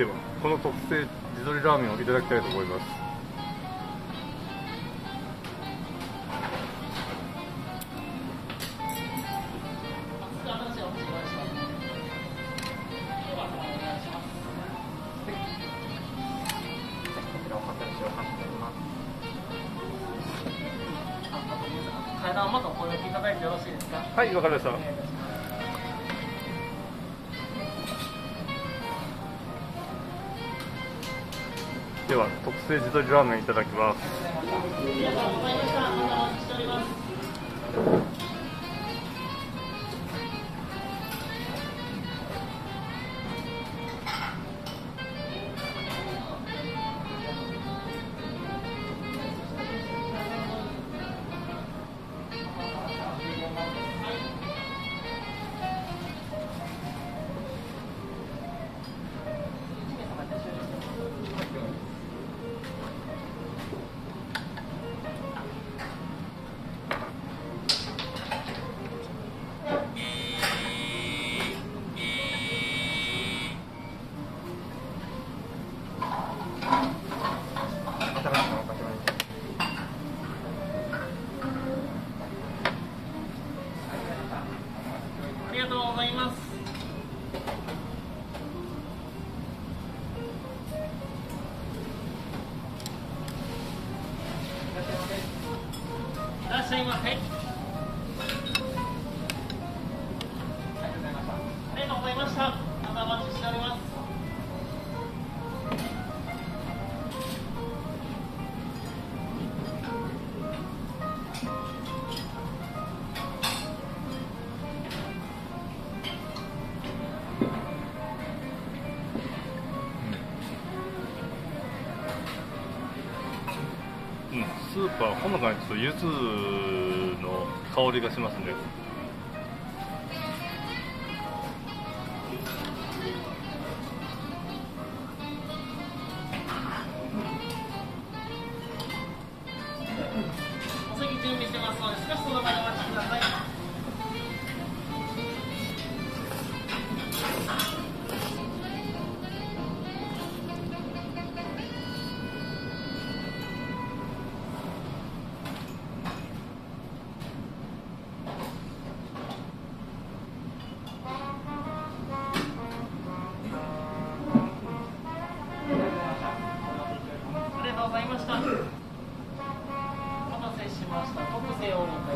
ではこの特製地鶏ラーメンをいただきたいと思います。はいわかりましたでは特製地鶏ラーメンいただきます。ありがとうございます。いらっしゃいませ。スーパーほのかにちょっと柚子の香りがしますね。お席準備してますので少しその場でお待ちください。とうございましたお待たせしました特製オーロン。